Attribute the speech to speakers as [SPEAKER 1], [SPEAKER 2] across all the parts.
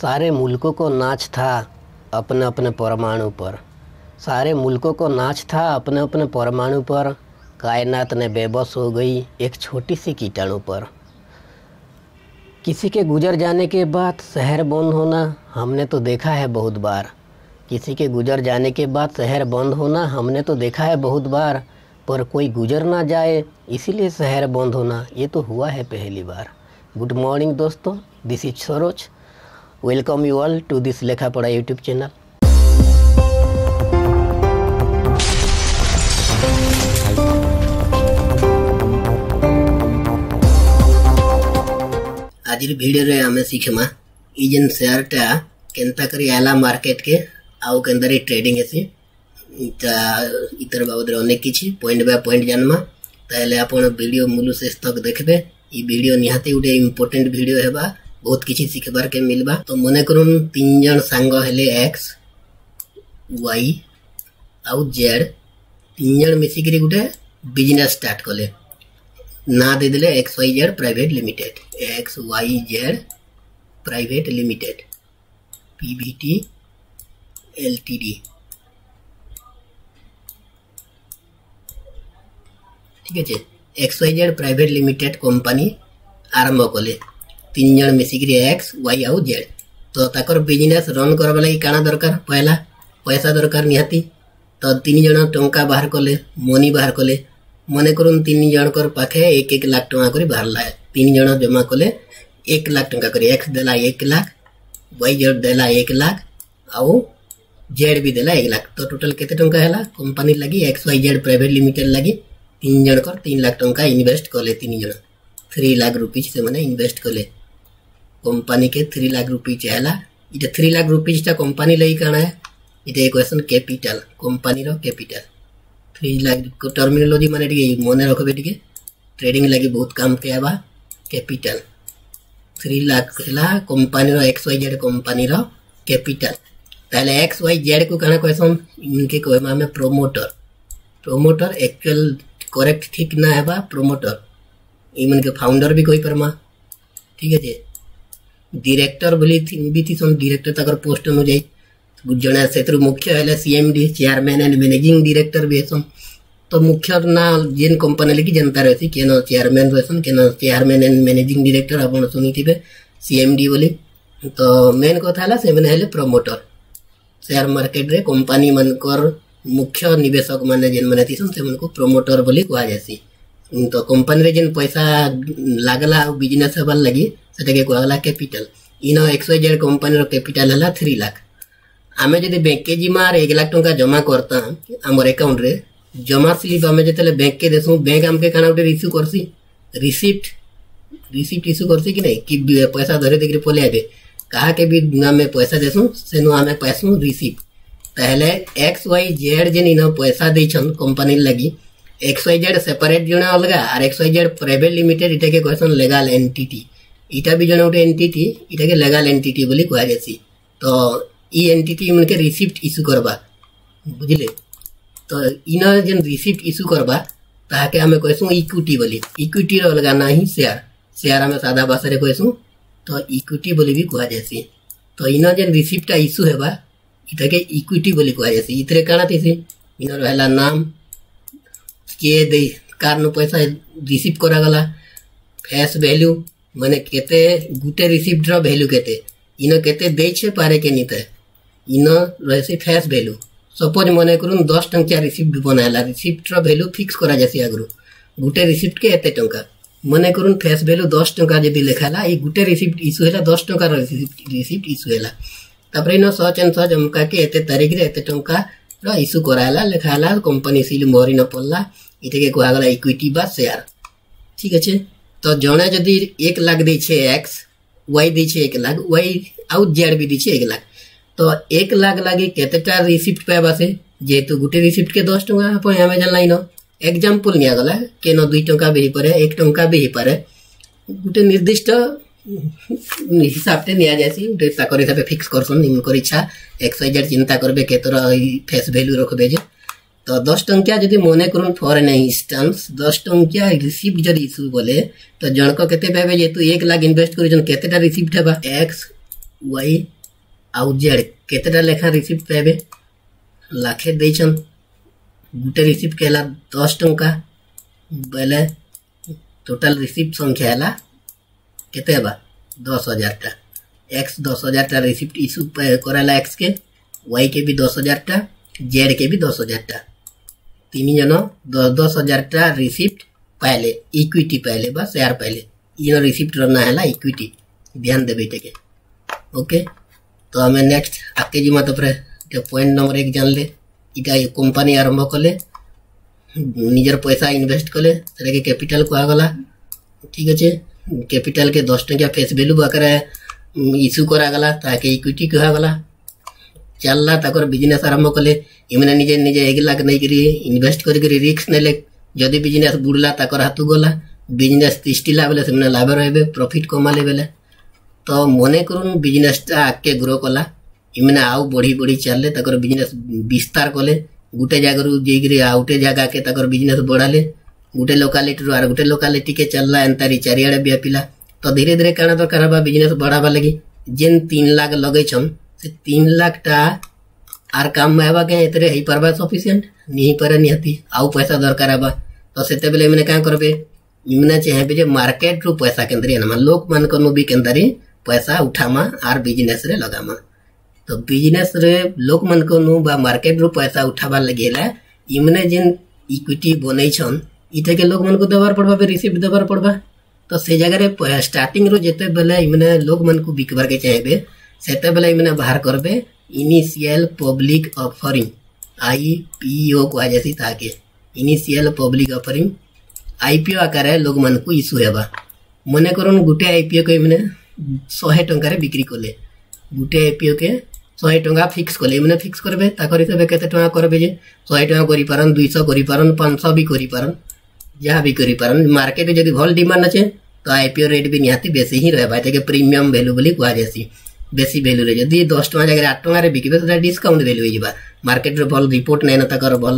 [SPEAKER 1] सारे मुल्कों को नाच था अपने अपने परमाणु पर सारे मुल्कों को नाच था अपने अपने परमाणु पर कायनात ने बेबस हो गई एक छोटी सी कीटाणु पर किसी के गुजर जाने के बाद शहर बंद होना हमने तो देखा है बहुत बार किसी के गुजर जाने के बाद शहर बंद होना हमने तो देखा है बहुत बार पर कोई गुजर ना जाए इसीलिए शहर बंद होना ये तो हुआ है पहली बार गुड मॉर्निंग दोस्तों this is Saroj welcome you all to this Lekhapada YouTube channel आज भिडे आम शिखमा यजेन सेयार टा के आला मार्केट के आउ के ट्रेडिंग है इतर बाबद अनेक कि पॉइंट बाय पॉइंट जानमा तो आप भिड मूल से स्तक देखे ये भिड निहाती गोटे इम्पोर्टेन्ट भिड है ବହୁତ କିଛି ଶିଖିବାର୍କେ ମିଲ୍ବା ତ ମନେ କରୁନ୍ ତିନି ଜଣ ସାଙ୍ଗ ହେଲେ ଏକ୍ସ ୱାଇ ଆଉ ଜେଡ୍ ତିନି ଜଣ ମିଶିକିରି ଗୋଟେ ବିଜନେସ୍ ଷ୍ଟାର୍ଟ କଲେ ନାଁ ଦେଇଦେଲେ X Y Z private limited X Y Z private limited P V T L T D ঠিক ଅଛି X Y Z private limited company ଆରମ୍ଭ କଲେ तीन जन मिसिक एक्स वाई आउ जेड तो ताकर बिजनेस रन करवा लगी काण दरकार पहला पैसा दरकार निहाती तो तीन जन टा बाहर कले मनी बाहर कले मन कर पाखे एक एक लाख टाँग कर बाहर लाए तीन जन जमा कले एक लाख टाँग कर एक्स दे एक लाख वाई जेड दे एक लाख आउ जेड भी दे एक लाख तो टोटाल के टाला कंपानी लगी X Y Z private limited लगी तीन जन कर तीन लाख टाँग इनभेस्ट कले तीन जन थ्री लाख रुपीज से इनभेस्ट कले कंपनी के थ्री लाख रुपीज है थ्री लाख रुपीजा कंपानी लगी कौन है ये question capital company capital three lakh terminology मान मन रखे टी ट्रेडिंग लगे बहुत कम के हाँ कैपिटल थ्री लाख है company X Y Z company capital तेल एक्स वाई जेड को कहना कहसन इनके कहमा प्रोमोटर प्रोमोटर एक्चुअल करेक्ट ठीक ना है प्रोमोटर इमन के फाउंडर भी कही पार्मा ठीक है ડિરેક્ટર ભલી બીથી સોન ડિરેક્ટર તકર પોસ્ટ નું જાય જણા સેત્ર મુખ્ય એટલે CMD chairman and managing director બી હેસન તો મુખ્ય ના જેન કંપની લેକି જનતા રહેସି કેନ ચେୟାରମ୍ୟାନ୍ રહેସନ୍ କେନ ଚେୟାରମ୍ୟାନ୍ ଏଣ୍ଡ ମ୍ୟାନେଜିଂ ଡିରେକ୍ଟର ଆପଣ ଶୁଣିଥିବେ ସିଏମଡି ବୋଲି ତ ମେନ୍ କଥା ହେଲା ସେମାନେ ହେଲେ ପ୍ରମୋଟର ସେୟାର ମାର୍କେଟରେ କମ୍ପାନୀମାନଙ୍କର ମୁଖ୍ୟ ନିବେଶକମାନେ ଯେନ୍ମାନେ ଥିସନ୍ ସେମାନଙ୍କୁ ପ୍ରମୋଟର ବୋଲି କୁହାଯାଏସି ତ କମ୍ପାନୀରେ ଯେନ୍ ପଇସା ଲାଗ୍ଲା ଆଉ ବିଜନେସ୍ ହେବାର୍ ଲାଗି से गला capital in X Y Z company capital है थ्री लाख आम जब बैंक के जी आर एक लाख टाइम जमा करता आम एकाउंट रे जमा स्लीप आम जो बैंक के देसु बैंक आमके क्या गोटे इश्यू करसी रिसीप्ट रिसीप्ट इश्यू करसी कि नहीं कि पैसा धरे देकर पलि आए के भी आम पैसा देसु से आम पैसु रिसीप्ट तेल एक्स वाई जेड जेन इन पैसा देछन कंपानी लगी एक्स वाई जेड सेपरेट जो अलग are X Y Z private limited इटा के कहसन लेगाल एंटिटी ଇଟା ବି ଜଣେ ଗୋଟେ ଏଣ୍ଟିଟି ଇଟାକେ ଲେଗାଲ୍ ଏଣ୍ଟିଟି ବୋଲି କୁହାଯାଏସି ତ ଇ ଏଣ୍ଟିଟି ମାନକେ ରିସିପ୍ଟ ଇସ୍ୟୁ କରବା ବୁଝିଲେ ତ ଇନ ଯେନ୍ ରିସିପ୍ଟ ଇସ୍ୟୁ କରବା ତାହାକେ ଆମେ କହେସୁଁ ଇକ୍ୱିଟି ବୋଲି ଇକ୍ୱିଟିର ଅଲଗା ନାଁ ହିଁ ସେୟାର ସେୟାର ଆମେ ସାଧା ଭାଷାରେ କହେସୁଁ ତ ଇକ୍ୱିଟି ବୋଲି ବି କୁହାଯାଏସି ତ ଇନ ଯେନ୍ ରିସିପ୍ଟଟା ଇସ୍ୟୁ ହେବା ଇଟାକେ ଇକ୍ୱିଟି ବୋଲି କୁହାଯାଏସି ଇଥିରେ କାଣା ଥିସି ଇନର ହେଲା ନାମ କିଏ ଦେଇ କାର୍ନୁ ପଇସା ରିସିପ୍ଟ କରାଗଲା ଫେସ୍ ଭ୍ୟାଲ୍ୟୁ মানে কেতে গুটে રિસિપ્ટ ર ভ্যালু কেতে ইন কেতে દે পারে কে নিতে ইন রয়েছে ফ্যাস ভ্যালু সপোজ মনে করুন দশ টঙ্কা রিসিপ্ট বনাইলা রিসিপ্টর ভ্যালু ফিক্স করা যাসি আগুরু গোটে রিসিপ্টকে এতে টঙ্কা মনে করুন ফ্যাস ভ্যালু দশ টঙ্কা যদি লেখালা এই গুটে রিসিপ্ট ইস্যু হলা দশ টঙ্কার রিসিপ্ট ইস্যু হলা তারপরে ইন ইনো সচ এন্ড সচ অমকাকে এতে তারিখরে এতে র ইস্যু করালা লেখালা কোম্পানি সিল মহরিন পড়লা এটাকে কুহগলা ইকুইটি বা শেয়ার ঠিক আছে ତ ଜଣେ ଯଦି ଏକ ଲାଖ ଦେଇଛେ ଏକ୍ସ ୱାଇ ଦେଇଛେ ଏକ ଲାଖ ୱାଇ ଆଉ ଜେଡ୍ ବି ଦେଇଛେ ଏକ ଲାଖ ତ ଏକ ଲାଖ ଲାଗି କେତେଟା ରିସିପ୍ଟ ପାଇବା ସେ ଯେହେତୁ ଗୋଟେ ରିସିପ୍ଟକେ ଦଶ ଟଙ୍କା ପାଇଁ ଆମେ ଜାଣିଲାଇନ ଏକ୍ଜାମ୍ପଲ୍ ନିଆଗଲା କେନ ଦୁଇ ଟଙ୍କା ବି ହେଇପାରେ ଏକ ଟଙ୍କା ବି ହେଇପାରେ ଗୋଟେ ନିର୍ଦ୍ଦିଷ୍ଟ ହିସାବରେ ନିଆଯାଏସି ଗୋଟେ ତାଙ୍କର ହିସାବରେ ଫିକ୍ସ କରସନ୍ ନିମଙ୍କର ଇଚ୍ଛା ଏକ୍ସ ୱାଇ ଜେଡ୍ ଚିନ୍ତା କରିବେ କେତେର ଫେସ୍ ଭ୍ୟାଲ୍ୟୁ ରଖିବେ ଯେ तो दस टंकिया जदि मन कर फॉर एन इंस्टेंस दस टंकिया रिसीव जो इश्यू बोले तो जनक के तु एक लाख इनभेस्ट कर रिसीप्ट हे एक्स वाई आउ जेड केतेटा लेखा रिसीप्ट पाए लाखे दे गोटे रिसीप्ट के दस टा बोले टोटाल रिसीप्ट संख्या है के दस हजार टा एक्स दस हजार टा रिसीप्ट इश्यू कराला एक्स के वाई के भी दस हजार टा जेड के भी दस हजार टा তিনি যেন দশ হাজারটা ରିସିପ୍ଟ ପାଇଲେ ଇକ୍ୱିଟି ପାଇଲେ ବା ସେୟାର ପାଇଲେ ଇ ଯେନ୍ ରିସିପ୍ଟର ନାଁ ହେଲା ଇକ୍ୱିଟି ଧ୍ୟାନ ଦେବେ ଏଇଟାକେ ଓକେ ତ ଆମେ ନେକ୍ସଟ ଆଗକେ ଯିମା ତାପରେ ପଏଣ୍ଟ ନମ୍ବର ଏକ ଜାଣିଲେ ଇଟା କମ୍ପାନୀ ଆରମ୍ଭ କଲେ ନିଜର ପଇସା ଇନଭେଷ୍ଟ କଲେ ସେଟାକେ କ୍ୟାପିଟାଲ କୁହାଗଲା ଠିକ ଅଛେ କ୍ୟାପିଟାଲକେ ଦଶ ଟଙ୍କିଆ ଫେସ୍ ଭ୍ୟାଲୁ ଆକାରରେ ଇସ୍ୟୁ କରାଗଲା ତାହାକେ ଇକ୍ୱିଟି କୁହାଗଲା ଚାଲିଲା ତାଙ୍କର ବିଜନେସ୍ ଆରମ୍ଭ କଲେ ଏମାନେ ନିଜେ ନିଜେ ଏଗିଲାକ ନେଇକିରି ଇନଭେଷ୍ଟ କରିକିରି ରିକ୍ସ ନେଲେ ଯଦି ବିଜନେସ୍ ବୁଡ଼ିଲା ତାଙ୍କର ହାତକୁ ଗଲା ବିଜନେସ୍ ତିଷ୍ଟିଲା ବେଲେ ସେମାନେ ଲାଭ ରହିବେ ପ୍ରଫିଟ୍ କମାଲେ ବେଲେ ତ ମନେ କରୁନ୍ ବିଜନେସ୍ଟା ଆଗକେ ଗ୍ରୋ କଲା ଏମାନେ ଆଉ ବଢ଼ି ବଢ଼ି ଚାଲିଲେ ତାଙ୍କର ବିଜନେସ୍ ବିସ୍ତାର କଲେ ଗୋଟେ ଜାଗାରୁ ଯାଇକିରି ଆଉ ଗୋଟେ ଜାଗାକେ ତାଙ୍କର ବିଜନେସ୍ ବଢ଼ାଲେ ଗୋଟେ ଲୋକାଲିଟିରୁ ଆର ଗୋଟେ ଲୋକାଲିଟିକେ ଚାଲିଲା ଏନ୍ତାରି ଚାରିଆଡ଼େ ବ୍ୟାପିଲା ତ ଧୀରେ ଧୀରେ କାଣା ଦରକାର ହେବା ବିଜନେସ୍ ବଢ଼ାବା ଲାଗି ଯେନ୍ ତିନ୍ ଲାଖ ଲଗେଇଛନ୍ तीन लाख टा आर काम क्या एतरे हेई पारबा सफिशिएंट नहीं पारे निहती आउ पैसा दरकार आबा तो से मैंने क्या करबे इमें चाहे जे मार्केट रू पैसा के नमा लोक मान भी के पैसा उठामा आर बिजनेस रे लगामा तो बिजनेस रे लोक मान बा मार्केट रू पैसा उठाबा लगे हेला इमने जिन इक्विटी बनई छन के लोक मान को देवार पड़वा बे रिसीव देवार पड़वा तो से जगह रे स्टार्टिंग रु जेते बेले इमने लोक मान को बिकबार के चाहेबे ସେତେବେଳେ ଏମାନେ ବାହାର କରିବେ initial public offering I P O କୁହାଯାଏସି ତାହାକେ ଇନିସିଆଲ ପବ୍ଲିକ ଅଫରିଂ ଆଇପିଓ ଆକାରରେ ଲୋକମାନଙ୍କୁ ଇସ୍ୟୁ ହେବା ମନେ କରନ୍ ଗୋଟେ ଆଇପିଓକେ ଏମାନେ ଶହେ ଟଙ୍କାରେ ବିକ୍ରି କଲେ ଗୋଟେ ଆଇପିଓକେ ଶହେ ଟଙ୍କା ଫିକ୍ସ କଲେ ଏମାନେ ଫିକ୍ସ କରିବେ ତାଙ୍କର ହିସାବରେ କେତେ ଟଙ୍କା କରିବେ ଯେ ଶହେ ଟଙ୍କା କରିପାରନ୍ ଦୁଇଶହ କରିପାରନ୍ ପାଞ୍ଚଶହ ବି କରିପାରନ୍ ଯାହା ବି କରିପାରନ୍ ମାର୍କେଟରେ ଯଦି ଭଲ ଡିମାଣ୍ଡ ଅଛେ ତ ଆଇପିଓ ରେଟ୍ ବି ନିହାତି ବେଶୀ ହିଁ ରହିବା ଏଟାକେ ପ୍ରିମିୟମ୍ ଭ୍ୟାଲୁ ବୋଲି କୁହାଯାଏସି ବେଶୀ ଭ୍ୟାଲୁରେ ଯଦି ଦଶ ଟଙ୍କା ଜାଗାରେ ଆଠ ଟଙ୍କାରେ ବିକିବେ ସେଟା ଡିସକାଉଣ୍ଟ ଭ୍ୟାଲୁ ହେଇଯିବା ମାର୍କେଟରେ ଭଲ ରିପୋର୍ଟ ନାଇଁନ ତାଙ୍କର ଭଲ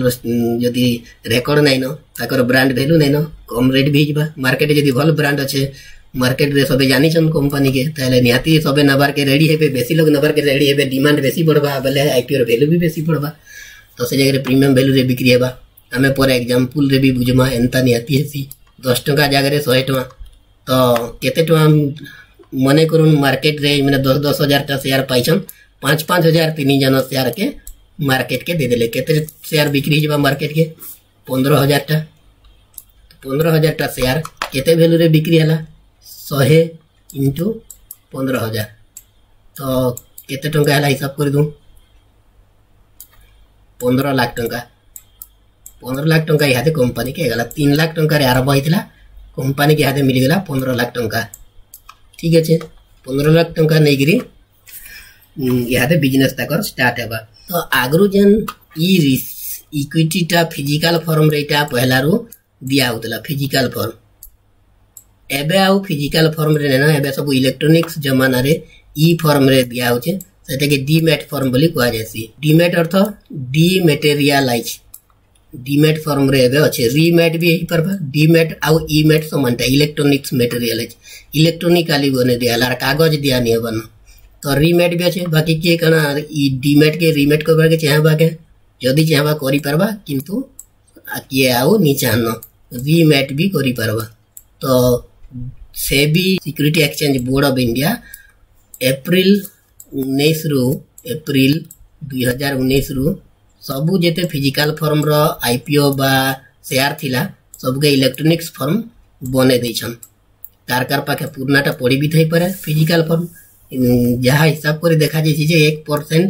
[SPEAKER 1] ଯଦି ରେକର୍ଡ ନାଇଁନ ତାଙ୍କର ବ୍ରାଣ୍ଡ ଭ୍ୟାଲୁ ନାଇଁନ କମ୍ ରେଟ୍ ବି ହେଇଯିବା ମାର୍କେଟରେ ଯଦି ଭଲ ବ୍ରାଣ୍ଡ ଅଛେ ମାର୍କେଟରେ ସବେ ଜାଣିଛନ୍ କମ୍ପାନୀକେ ତାହେଲେ ନିହାତି ସବେ ନେବାର୍କେ ରେଡ଼ି ହେବେ ବେଶୀ ଲୋକ ନେବାର୍କେ ରେଡ଼ି ହେବେ ଡିମାଣ୍ଡ ବେଶୀ ବଢ଼ବା ବେଲେ ଆଇପିଓର ଭ୍ୟାଲୁ ବି ବେଶୀ ବଢ଼ବା ତ ସେ ଜାଗାରେ ପ୍ରିମିୟମ୍ ଭ୍ୟାଲୁରେ ବିକ୍ରି ହେବା ଆମେ ପରେ ଏକ୍ଜାମ୍ପଲ୍ରେ ବି ବୁଝମା ଏନ୍ତା ନିହାତି ହେସି ଦଶ ଟଙ୍କା ଜାଗାରେ ଶହେ ଟଙ୍କା ତ କେତେ ଟଙ୍କା मन कर मार्केट रेज मैंने दस दस हजार टा सेयार पाइन पाँच पाँच हजार तीन जन सेयार के मार्केट के देदेले के सेयार बिक्री हो मार्केट के पंद्रह हजार टा पंद्रह हजार टा सेयार केल्यू रे बिक्री है शहे इंटु पंद्रह हजार तो कते टा है हिसाब कर दूँ पंद्रह लाख टाँचा पंद्रह लाख टाँचा इहादे कंपानी के तीन लाख टकर आरंभ होता कंपानी के इहादे मिलगला पंद्रह लाख टाँचा ঠিক আছে ପନ୍ଦର ଲକ୍ଷ ଟଙ୍କା ନେଇକିରି ଇହାଦେ ବିଜନେସ୍ ତାଙ୍କର ଷ୍ଟାର୍ଟ ହେବା ତ ଆଗରୁ ଯେନ୍ ଇ ଇକ୍ୱିଟିଟା ଫିଜିକାଲ ଫର୍ମରେ ଏଇଟା ପହେଲାରୁ ଦିଆ ହେଉଥିଲା ଫିଜିକାଲ ଫର୍ମ ଏବେ ଆଉ ଫିଜିକାଲ ଫର୍ମରେ ନେନ ଏବେ ସବୁ ଇଲେକ୍ଟ୍ରୋନିକ୍ସ ଜମାନାରେ ଇ ଫର୍ମରେ ଦିଆ ହେଉଛେ ସେଟାକେ ଡିମେଟ୍ ଫର୍ମ ବୋଲି କୁହାଯାଏସି ଡିମେଟ୍ ଅର୍ଥ ଡିମେଟେରିଆଲାଇଜ୍ डीमेट फर्म अच्छे रिमेट भी हो पार्बा डीमेट आउ इमेट समानटा इलेक्ट्रोनिक्स मेटेरियाल अच्छे इलेक्ट्रोनिकाली बने दियाला कागज दिया नहीं बन तो रिमेट भी अच्छे बाकी किए कहना डीमेट के रिमेट कर के क्या जदि चाहे करवा किंतु किए आउ नहीं चाहन रिमेट भी करवा तो भी security exchange board of India April उन्नीस रु एप्रिल दुई हजार उन्नीस रु ସବୁ ଯେତେ ଫିଜିକାଲ୍ ଫର୍ମର ଆଇ ପି ଓ ବା ସେୟାର ଥିଲା ସବୁକେ ଇଲେକ୍ଟ୍ରୋନିକ୍ସ ଫର୍ମ ବନେଇ ଦେଇଛନ୍ କାର୍ କାର୍ ପାଖେ ପୁରୁଣାଟା ପଡ଼ି ବି ଥାଇପାରେ ଫିଜିକାଲ୍ ଫର୍ମ ଯାହା ହିସାବ କରି ଦେଖାଯାଇଛି ଯେ ଏକ ପରସେଣ୍ଟ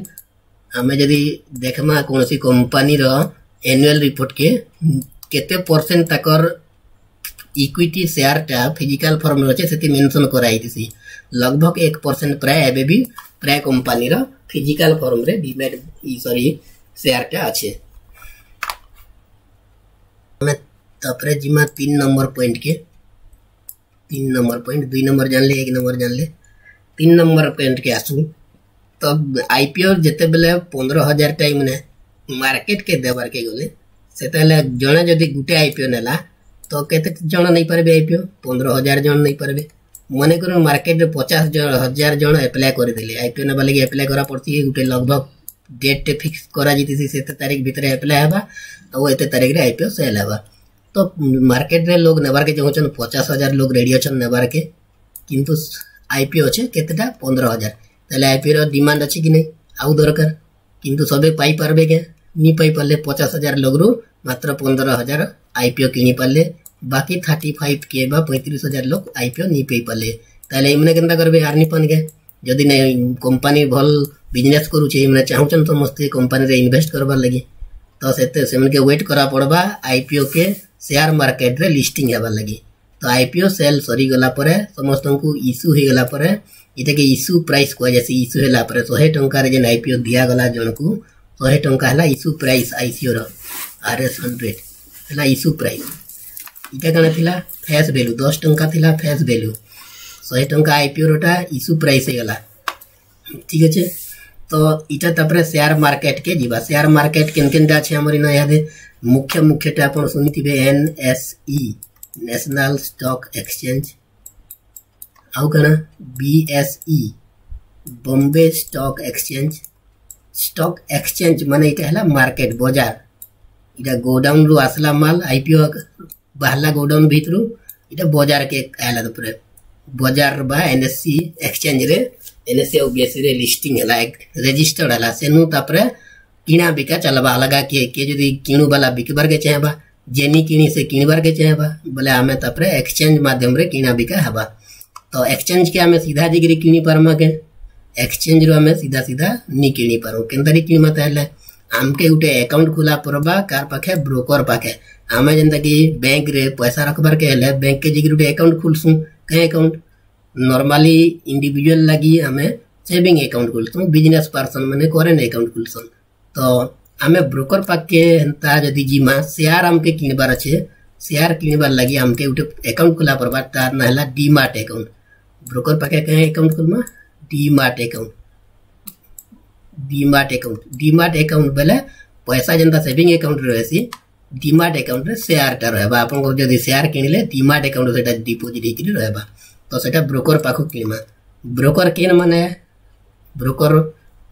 [SPEAKER 1] ଆମେ ଯଦି ଦେଖ୍ମା କୌଣସି କମ୍ପାନୀର ଆନୁଆଲ୍ ରିପୋର୍ଟକେ କେତେ ପରସେଣ୍ଟ ତାଙ୍କର ଇକ୍ୱିଟି ସେୟାରଟା ଫିଜିକାଲ୍ ଫର୍ମରେ ଅଛେ ସେଥି ମେନସନ୍ କରାହେଇଥିସି ଲଗ୍ଭଗ ଏକ ପରସେଣ୍ଟ ପ୍ରାୟ ଏବେ ବି ପ୍ରାୟ କମ୍ପାନୀର ଫିଜିକାଲ୍ ଫର୍ମରେ ଡିମେଟ୍ ସରି চেয়ারটা আছে ଆମେ ତାପରେ ଯିମା ତିନି ନମ୍ବର ପଏଣ୍ଟକେ ତିନି ନମ୍ବର ପଏଣ୍ଟ ଦୁଇ ନମ୍ବର ଜାଣିଲେ ଏକ ନମ୍ବର ଜାଣିଲେ ତିନି ନମ୍ବର ପଏଣ୍ଟକେ ଆସୁ ତ ଆଇ ପି ଓ ଯେତେବେଳେ ପନ୍ଦର ହଜାର ଟାଇମ୍ରେ ମାର୍କେଟକେ ଦେବାର୍କେ ଗଲେ ସେତେବେଳେ ଜଣେ ଯଦି ଗୋଟେ ଆଇ ପି ଓ ନେଲା ତ କେତେ ଜଣ ନେଇପାରିବେ ଆଇ ପି ଓ ପନ୍ଦର ହଜାର ଜଣ ନେଇପାରିବେ ମନେକର ମାର୍କେଟରେ ପଚାଶ ହଜାର ଜଣ ଆପ୍ଲାଏ କରିଦେଲେ ଆଇ ପି ଓ ନେବା ଲାଗି ଆପ୍ଲାଏ କରା ପଡ଼ୁଛି ଗୋଟେ ଲଗ୍ଭଗ୍ डेट फिक्स करा जी से एत तारीख भितर एप्लाई हाँ तो ये तारीख में आईपीओ सेल हाँ तो मार्केट रे लोग नेबार के चाहूँ पचास हजार लोग रेडी अच्छे नेबार के कितु आईपीओ अच्छे के पंद्रह हजार तेल आईपीओ रिमाण अच्छे कि नहीं आउ दरकार कितु सब पारे क्या नहीं पाईपारे पचास हजार लोग रु मात्र पंद्रह हजार आईपीओ कि पारे बाकी थर्टी के बा पैंतीस हजार लोग आईपीओ नहीं पाई पारे तेल इमें के आर्नी पान क्या जदि कंपानी भल ବିଜନେସ୍ କରୁଛି ମାନେ ଚାହୁଁଛନ୍ତି ସମସ୍ତେ କମ୍ପାନୀରେ ଇନଭେଷ୍ଟ କରବାର୍ ଲାଗି ତ ସେତେ ସେମାନକେ ୱେଟ୍ କରା ପଡ଼ବା ଆଇ ପି ଓ କେ ସେୟାର ମାର୍କେଟରେ ଲିଷ୍ଟିଂ ହେବାର୍ ଲାଗି ତ ଆଇ ପି ଓ ସେଲ୍ ସରିଗଲା ପରେ ସମସ୍ତଙ୍କୁ ଇସ୍ୟୁ ହେଇଗଲା ପରେ ଏଇଟାକେ ଇସ୍ୟୁ ପ୍ରାଇସ୍ କୁହାଯାଏସି ଇସ୍ୟୁ ହେଲା ପରେ ଶହେ ଟଙ୍କାରେ ଯେନ୍ ଆଇ ପି ଓ ଦିଆଗଲା ଜଣକୁ ଶହେ ଟଙ୍କା ହେଲା ଇସ୍ୟୁ ପ୍ରାଇସ୍ ଆଇସିଓର ଆର୍ ଏସ୍ ହଣ୍ଡ୍ରେଡ଼ ହେଲା ଇସ୍ୟୁ ପ୍ରାଇସ୍ ଏଇଟା କାଣା ଥିଲା ଫେସ୍ ଭ୍ୟାଲ୍ୟୁ ଦଶ ଟଙ୍କା ଥିଲା ଫେସ୍ ଭ୍ୟାଲ୍ୟୁ ଶହେ ଟଙ୍କା ଆଇ ପି ଓରଟା ଇସ୍ୟୁ ପ୍ରାଇସ୍ ହେଇଗଲା ଠିକ୍ ଅଛେ तो इटा सेयार मार्केट के जी सेयार मार्केट के मुख्य मुख्य सुनी थे N S E national stock exchange आई Bombay stock exchange stock exchange मान इला मार्केट बजार इटा गोडाउन रु आसला माल आईपीओ बाहर गोडाउन भितर इटा बजार के आला तो पूरे बजार बा एन एस सी एक्सचेंज रे एनएसएओ बीएससी लिस्टिंग रेजिस्टर्ड है सेनु तापर किणा बिका चलवा अलगा किए किए जदि किणु बाला बिकबार के चाहबा जेनी किणी से किणबार के चाहबा बोले आम तापर एक्सचेंज माध्यम रे किणा बिका हबा तो एक्सचेंज के आम सीधा जिगरी किणी परमा के एक्सचेंज रो आम सीधा सीधा नि किणी परो केंदरि किणमा तहले आमके उठे अकाउंट खुला परबा कार पाखे ब्रोकर पाखे आमे जंदा कि बैंक रे पैसा रखबार के हेले बैंक के जिगरी उठे अकाउंट खुलसु कै अकाउंट नर्माली इंडिविजुअल लगे आम सेविंग एकाउंट खुलस बिजनेस पर्सन मैंने करेन्ट अकाउंट खुलस तो आम ब्रोकर पाके हेन्ता जीमा सेयार आमके किनबार अच्छे सेयार किनबार लगे आमके गोटे एकाउंट खोला पड़वा तार ना है मार्ट एकाउंट ब्रोकर पाके क्या account खुलमा demat account demat account demat account बोले पैसा जनता सेविंग एकाउंट रहसी डीमार्ट एकाउंट सेयार टा रहा आप सेयार किणिले डीमार्ट एकाउंट से डिपोजिट होकर रहा तो से ब्रोकर पाख किनमा ब्रोकर किन माने ब्रोकर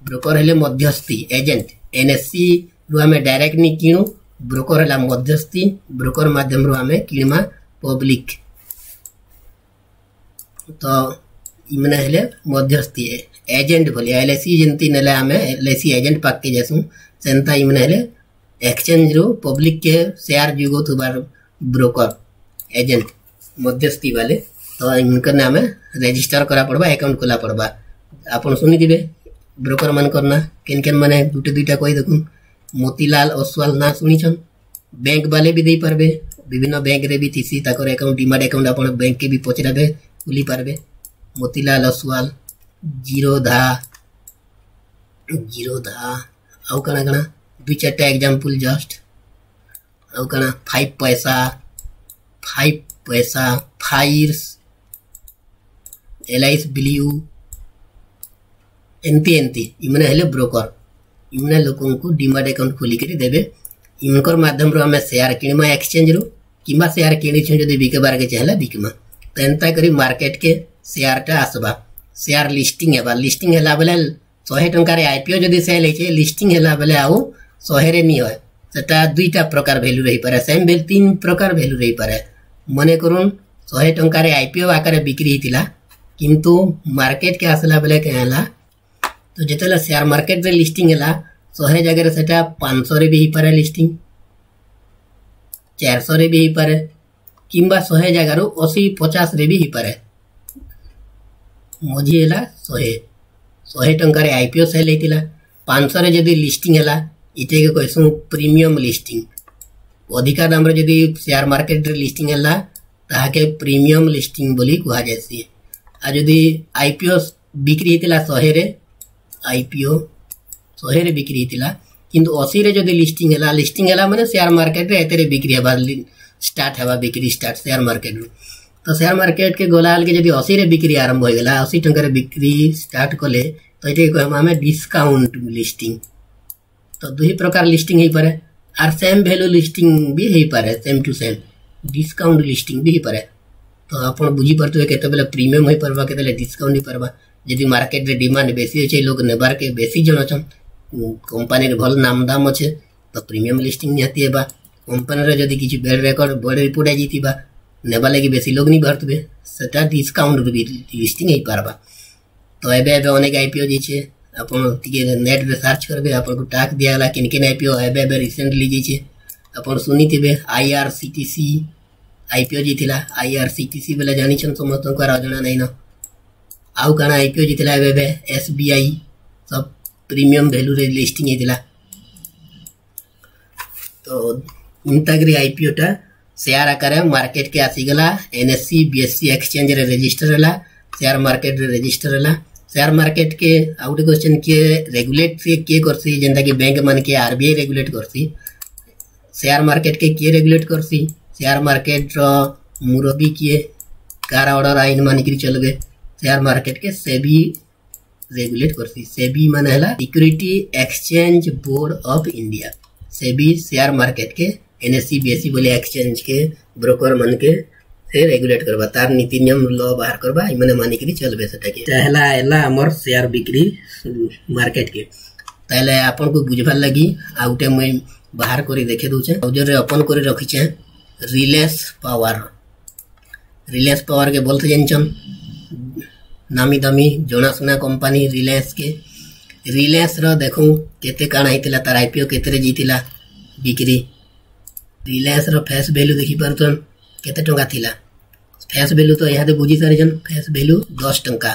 [SPEAKER 1] ब्रोकर हेले मध्यस्थी एजेंट एनएससी रु आमे डायरेक्ट नहीं किणु ब्रोकर है मध्यस्थी ब्रोकर माध्यम रु आमे किनमा पब्लिक तो इमने हेले मध्यस्थी एजेंट बोली एलएससी जंती नेले आमे एलएससी एजेंट पाक जासु से इमने हेले एक्सचेंज रु पब्लिक के सेयार जुगो थुबार ब्रोकर एजेंट मध्यस्थी वाले तो इनके ने आम रेजिस्टर करा पड़वा अकाउंट खोला पड़वा आप सुनीथे ब्रोकर मान करना किन के मैंने गोटे दुईटा कही देखूँ मोतीलाल अश्वाल ना शुणी बैंक वाले भी दे पारे विभिन्न बैंक रे भी थीसी तक एकाउंट डिमाट अकाउंट आप बैंक के भी पचारे खुली पारे मोतीलाल अश्वाल जीरो धा जीरो धा आना कण दु चार एक्जामपल जस्ट आना फाइव पैसा फाइव पैसा फाइर्स एलाइस ब्लू एमती एमती इमें ब्रोकर इमें लोक डिमाट आकाउंट खोलिकी देवे इमकर मध्यम आम सेयार कि एक्सचेज रु कि सेयार किणीछ जो बिकबार के चाहे बिकमा तो एंता कर मार्केट के सेयारटा आसवा सेयार लिस्टिंग है लिस्टिंग है बेले शहे टकर आईपीओ जो सेल हो लिस्टिंग है आउ शहे नहीं दुईटा प्रकार भैल्यू रही पारे सेम भैल्यू तीन प्रकार भैल्यू रही पाए मन करूँ शहे टकर आईपीओ आकार बिक्री होता किंतु मार्केट के आसला बेले कहला तो जिते सेयार मार्केट रे लिस्टिंग है शहे जगह से पाँच भी हो पाए लिस्टिंग चारश रे भी हो पाए किंबा शहे जगार अशी पचास रे भी हो पाए मझी है शहे शहे टकर आईपीओ सेल होता पाँच जदि लिस्टिंग है ये कहसुँ प्रीमियम लिस्टिंग अधिका दाम जदि सेयार मार्केट रे लिस्टिंग है ताके प्रीमियम लिस्टिंग बोली कहा जाए आ जदि आईपीओ बिक्री होता शहे आईपीओ शहे बिक्री होता कि अशी से जो लिस्टिंग है लिस्टिंग है मैंने सेयार मार्केट एत बिक्री हे स्टार्ट है बिक्री स्टार्ट सेयार मार्केट रू तो सेयार मार्केट के गला बेल के जब अशी से बिक्री आरंभ हो गला अशी टकर बिक्री स्टार्ट कले तो ये कहम आम डिस्काउंट लिस्टिंग तो दुई प्रकार लिस्टिंग हो पाए आर सेम भैल्यू लिस्टिंग भी हो पाए same to same discount listing भी हो पाए પણ બುঝಿ ಪಡ್ತು कहते ಬೆಲೆ ಪ್ರೀಮಿಯಂ ಹೋಯ್ ಪರ್ವಾ ಕೇತಲೆ ಡಿಸ್ಕೌಂಟ್ ನಿ ಪರ್ವಾ যদি মার্কেটে ডিমান্ড বেশি হয়েছে এই লোক নেবারকে বেশি জন অছন কোম্পানির ভাল নাম দাম অছে তো প্রিমিয়াম লিস্টিং নিহতি ବେଡ଼୍ কোম্পানির যদি কিছু বেড রেকর্ড বড় রিপোর্ট আইযা নেবা লাগি বেশি লোক নি বাহুবে সেটা ডিসকাউন্ট বি লিস্টিং হয়ে পারবা তো এবে এবে অনেক ଆପଣ ଟିକେ ନେଟ୍ରେ ସର୍ଚ୍ଚ କରିବେ ଆପଣଙ୍କୁ ଟ୍ୟାକ୍ସ ଦିଆଗଲା କେନ୍ କେନ୍ ଆଇ ପି ଓ ଏବେ ଏବେ ରିସେଣ୍ଟଲି ଯାଇଛି ଆପଣ ଶୁଣିଥିବେ I R C T C IPO जीति I R C T C बोले जान समस्त जाना नहीं आउ कण आईपीओ जीति एस बी आई सब प्रीमियम भैल्यू रे लिस्टिंग होता तो इंताग्री आईपीओटा सेयार आकार मार्केट के आसीगला N S C B S C रे रजिस्टर है सेयार मार्केट रेजिस्टर है सेयार मार्केट के आउ गए क्वेश्चन किए रेगुलेट से किए करसी जेनता कि बैंक मान के आर रेगुलेट करसी सेयार मार्केट के किए रेगुलेट करसी सेयार मार्केट मुरबी किए कार अर्डर आईन मानिक चल गए सेयार मार्केट के सेबी रेगुलेट करसी सेबी माने हला security exchange board of India SEBI share market के एनएससी बीएससी e e बोले एक्सचेंज के ब्रोकर मन के से रेगुलेट करवा तार नीति नियम ल बाहर करवा इ माने मानिकी चल बे सेटा के तहला एला हमर शेयर बिक्री मार्केट के तहला आपन को बुझबार लागी आउटे मई बाहर करी देखे दो छे ब्राउजर रे ओपन करी रखी छे রিলেস পাওয়ার রিলেস পাওয়ারকে বলতে জানছেন নামি দামি জনাশুনা কোম্পানি রিলেসকে রিলেসর দেখুন কেতে কাণ হয়েছিল তার আইপিও কেতে যাইছিল বিক্রি রিলেসর ফেস ভ্যালু দেখিপারুছন কেতে টঙ্কা লা ফেস ভ্যালু তো ইহাতে বুঝি সারিছন ফেস ভ্যালু দশ টঙ্কা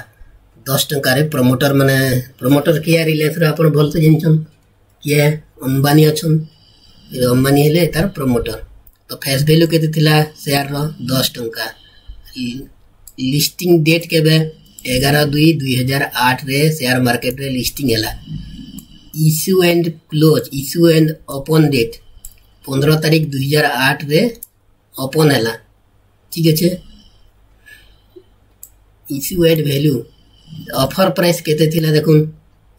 [SPEAKER 1] দশ টঙ্কার প্রমোটর মানে প্রমোটর কি রিলেসর আপনার ভালসে জানিছন কি অম্বানি অছন অম্বানি হলে তার প্রমোটর ତ ଫେସ୍ ଭ୍ୟାଲ୍ୟୁ କେତେ ଥିଲା ସେୟାରର ଦଶ ଟଙ୍କା ଲିଷ୍ଟିଂ ଡେଟ୍ କେବେ ଏଗାର ଦୁଇ ଦୁଇହଜାର ଆଠରେ ସେୟାର ମାର୍କେଟରେ ଲିଷ୍ଟିଂ ହେଲା issue and close issue and open date ପନ୍ଦର ତାରିଖ ଦୁଇହଜାର ଆଠରେ ଓପନ୍ ହେଲା ଠିକ୍ ଅଛେ issue and value offer price କେତେ ଥିଲା ଦେଖୁନ୍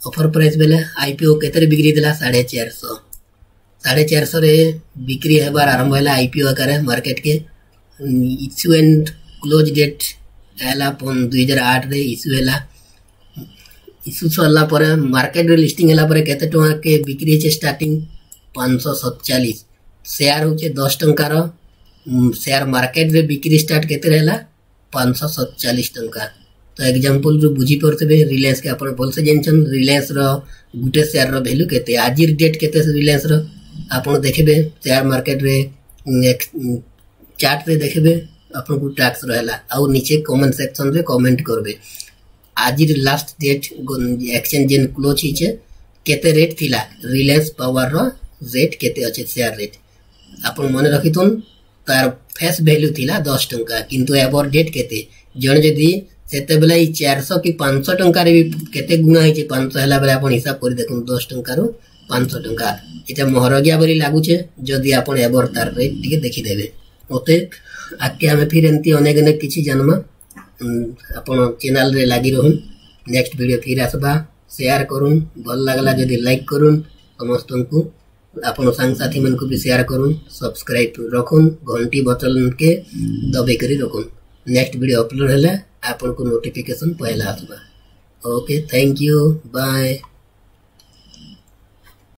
[SPEAKER 1] ଅଫର୍ ପ୍ରାଇସ୍ ବେଲେ ଆଇ ପି ଓ କେତେରେ ବିକ୍ରି ଥିଲା ସାଢ଼େ ଚାରିଶହ साढ़े चार सौ रे बिक्री है बार आरंभ है आईपीओ आकार मार्केट के इश्यू एंड क्लोज डेट है दुई हजार आठ रे इश्यू है इश्यू सरला मार्केट रे लिस्टिंग है कत टका तो के बिक्री है स्टार्टिंग पाँच सौ सतचालीस सेयार हूँ दस टकर सेयार मार्केट रे बिक्री स्टार्ट तो के पाँच सौ सतचालीस टाँह तो एक्जामपल जो बुझीपे रिलायंस के आप भलसे जानते रिलायंस रोटे सेयार भैल्यू के आज डेट के रिलायंस रो ଆପଣ ଦେଖିବେ ସେୟାର ମାର୍କେଟରେ ଚାର୍ଟରେ ଦେଖିବେ ଆପଣଙ୍କୁ ଟ୍ୟାକ୍ସ ରହିଲା ଆଉ ନିଚେ କମେଣ୍ଟ ସେକ୍ସନରେ କମେଣ୍ଟ କରିବେ ଆଜିର ଲାଷ୍ଟ ଡେଟ୍ ଏକ୍ସଚେଞ୍ଜ ଯେନ୍ କ୍ଲୋଜ୍ ହେଇଛେ କେତେ ରେଟ୍ ଥିଲା ରିଲାଏନ୍ସ ପାୱାରର ରେଟ୍ କେତେ ଅଛେ ସେୟାର ରେଟ୍ ଆପଣ ମନେ ରଖିଥୁନ୍ ତାର ଫେସ୍ ଭ୍ୟାଲ୍ୟୁ ଥିଲା ଦଶ ଟଙ୍କା କିନ୍ତୁ ଏବର୍ ଡେଟ୍ କେତେ ଜଣେ ଯଦି ସେତେବେଳେ ଏଇ ଚାରିଶହ କି ପାଞ୍ଚଶହ ଟଙ୍କାରେ ବି କେତେ ଗୁଣା ହେଇଛି ପାଞ୍ଚଶହ ହେଲା ବେଳେ ଆପଣ ହିସାବ କରି ଦେଖନ୍ତୁ ଦଶ ଟଙ୍କାରୁ ପାଞ୍ଚଶହ ଟଙ୍କା ଏଇଟା ମହରଗିଆ ବୋଲି ଲାଗୁଛେ ଯଦି ଆପଣ ଏବର ତାର ରେଟ୍ ଟିକେ ଦେଖିଦେବେ ମୋତେ ଆଗ୍କେ ଆମେ ଫିର୍ ଏମିତି ଅନେକ ଅନେକ କିଛି ଜାନ୍ମା ଆପଣ ଚ୍ୟାନେଲ୍ରେ ଲାଗି ରହୁନ୍ ନେକ୍ସଟ ଭିଡ଼ିଓ ଫିର୍ ଆସ୍ବା ସେୟାର କରୁନ୍ ଭଲ ଲାଗ୍ଲା ଯଦି ଲାଇକ୍ କରୁନ୍ ସମସ୍ତଙ୍କୁ ଆପଣ ସାଙ୍ଗସାଥିମାନଙ୍କୁ ବି ସେୟାର କରୁନ୍ ସବସ୍କ୍ରାଇବ୍ ରଖୁନ୍ ଘଣ୍ଟି ବଟନ୍କେ ଦବେଇ କରି ରଖୁନ୍ ନେକ୍ସଟ ଭିଡ଼ିଓ ଅପଲୋଡ଼ ହେଲେ ଆପଣଙ୍କୁ ନୋଟିଫିକେସନ୍ ପହିଲା ଆସ୍ବା ओके थैंक यू बाय